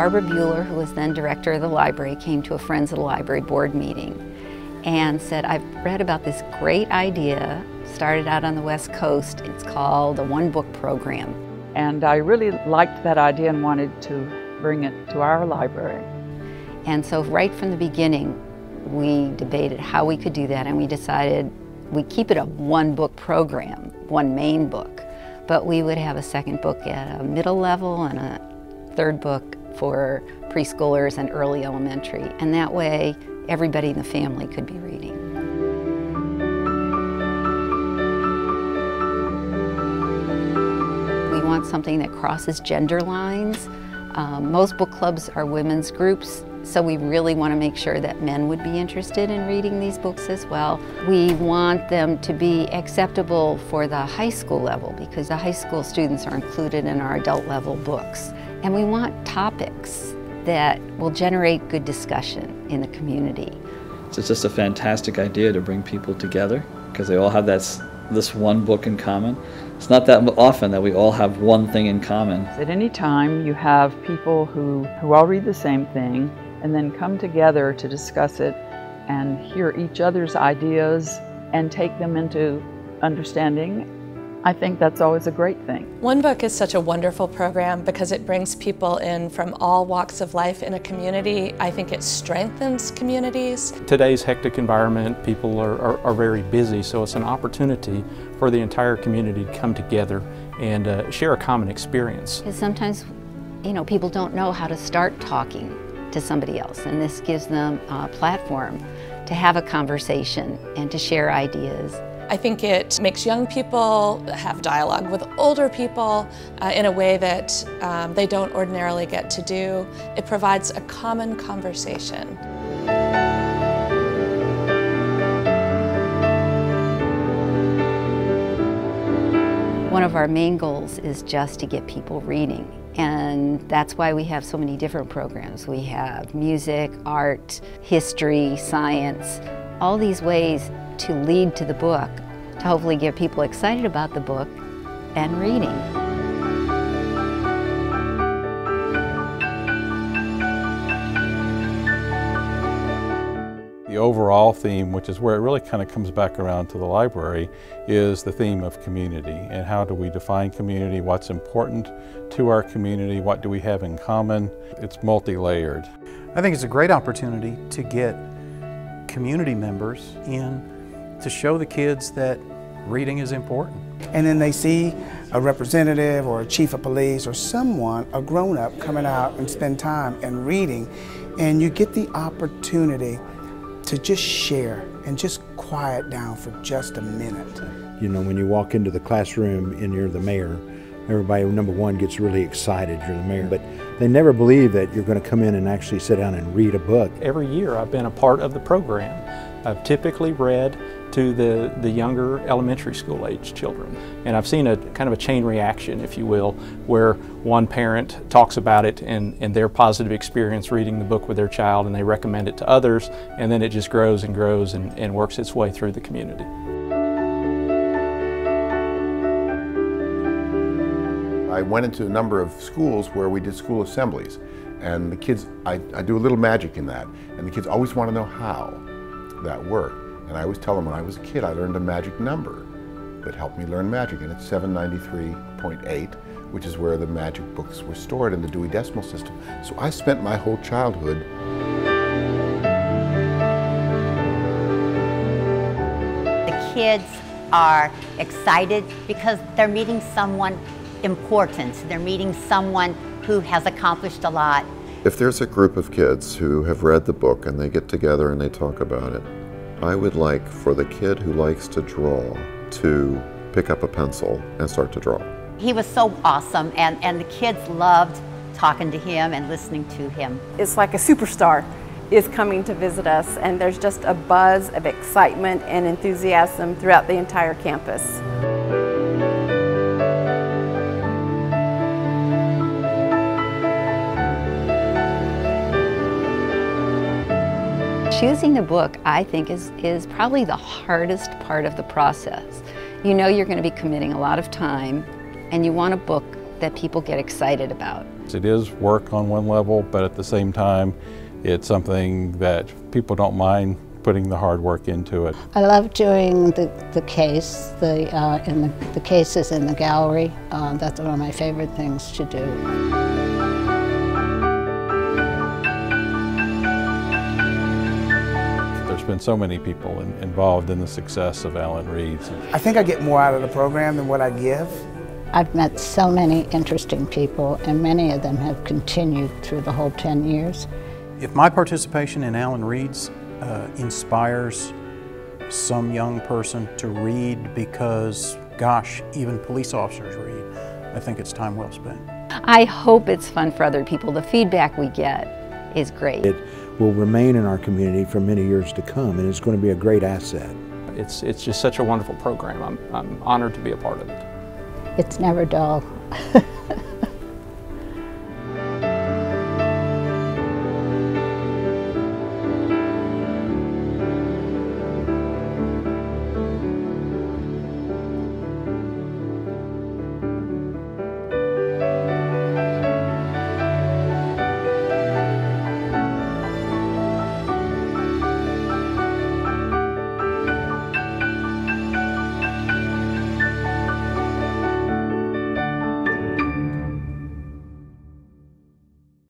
Barbara Buehler, who was then director of the library, came to a Friends of the Library board meeting and said, I've read about this great idea, started out on the West Coast. It's called a one book program. And I really liked that idea and wanted to bring it to our library. And so right from the beginning, we debated how we could do that and we decided we keep it a one book program, one main book, but we would have a second book at a middle level and a third book for preschoolers and early elementary. And that way, everybody in the family could be reading. We want something that crosses gender lines. Um, most book clubs are women's groups, so we really want to make sure that men would be interested in reading these books as well. We want them to be acceptable for the high school level because the high school students are included in our adult level books. And we want topics that will generate good discussion in the community. It's just a fantastic idea to bring people together because they all have that, this one book in common. It's not that often that we all have one thing in common. At any time you have people who, who all read the same thing and then come together to discuss it and hear each other's ideas and take them into understanding I think that's always a great thing. One Book is such a wonderful program because it brings people in from all walks of life in a community. I think it strengthens communities. Today's hectic environment, people are, are, are very busy, so it's an opportunity for the entire community to come together and uh, share a common experience. Because sometimes, you know, people don't know how to start talking to somebody else, and this gives them a platform to have a conversation and to share ideas. I think it makes young people have dialogue with older people uh, in a way that um, they don't ordinarily get to do. It provides a common conversation. One of our main goals is just to get people reading. And that's why we have so many different programs. We have music, art, history, science, all these ways to lead to the book, to hopefully get people excited about the book and reading. The overall theme, which is where it really kind of comes back around to the library, is the theme of community and how do we define community, what's important to our community, what do we have in common. It's multi-layered. I think it's a great opportunity to get community members in to show the kids that reading is important. And then they see a representative or a chief of police or someone, a grown-up, coming out and spend time and reading, and you get the opportunity to just share and just quiet down for just a minute. You know, when you walk into the classroom and you're the mayor, everybody, number one, gets really excited you're the mayor, but they never believe that you're going to come in and actually sit down and read a book. Every year I've been a part of the program. I've typically read to the, the younger elementary school age children. And I've seen a kind of a chain reaction, if you will, where one parent talks about it and, and their positive experience reading the book with their child and they recommend it to others and then it just grows and grows and, and works its way through the community. I went into a number of schools where we did school assemblies and the kids, I, I do a little magic in that and the kids always want to know how that work. And I always tell them when I was a kid, I learned a magic number that helped me learn magic, and it's 793.8, which is where the magic books were stored in the Dewey Decimal System. So I spent my whole childhood The kids are excited because they're meeting someone important. They're meeting someone who has accomplished a lot. If there's a group of kids who have read the book and they get together and they talk about it, I would like for the kid who likes to draw to pick up a pencil and start to draw. He was so awesome, and, and the kids loved talking to him and listening to him. It's like a superstar is coming to visit us, and there's just a buzz of excitement and enthusiasm throughout the entire campus. Choosing the book, I think, is, is probably the hardest part of the process. You know you're going to be committing a lot of time, and you want a book that people get excited about. It is work on one level, but at the same time, it's something that people don't mind putting the hard work into it. I love doing the, the case, the, uh, in the, the cases in the gallery. Uh, that's one of my favorite things to do. Been so many people in, involved in the success of Allen Reads. I think I get more out of the program than what I give. I've met so many interesting people, and many of them have continued through the whole 10 years. If my participation in Allen Reads uh, inspires some young person to read because, gosh, even police officers read, I think it's time well spent. I hope it's fun for other people. The feedback we get is great. It will remain in our community for many years to come, and it's going to be a great asset. It's, it's just such a wonderful program. I'm, I'm honored to be a part of it. It's never dull.